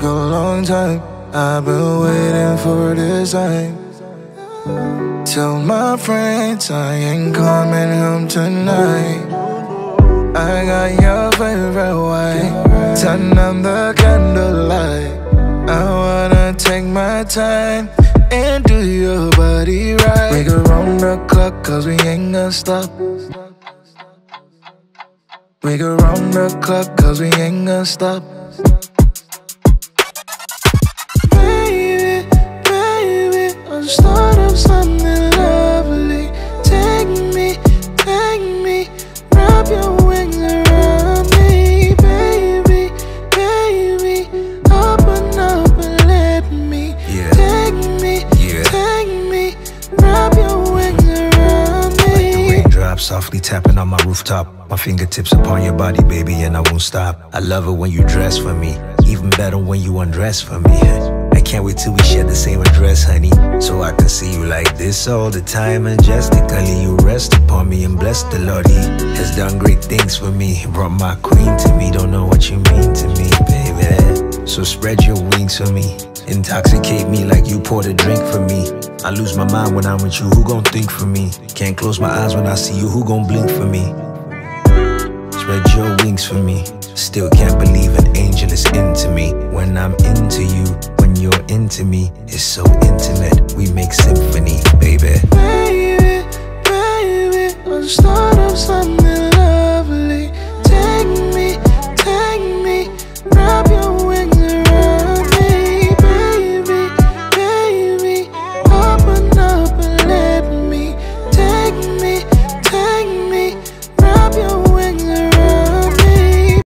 A long time I've been waiting for this time Tell my friends I ain't coming home tonight. I got your favorite wine, Turn on the candlelight. I wanna take my time And do your body right. Make around the clock cause we ain't gonna stop. We go round the clock cause we ain't gonna stop. Softly tapping on my rooftop. My fingertips upon your body, baby, and I won't stop. I love it when you dress for me, even better when you undress for me. I can't wait till we share the same address, honey. So I can see you like this all the time. Majestically, you rest upon me and bless the Lord. He has done great things for me. Brought my queen to me. Don't know what you mean to me, baby. So spread your wings for me. Intoxicate me like you poured a drink for me. I lose my mind when I'm with you. Who gon' think for me? Can't close my eyes when I see you. Who gon' blink for me? Spread your wings for me. Still can't believe an angel is into me. When I'm into you, when you're into me, it's so intimate. We make symphony, baby. Baby, baby, I'm start of something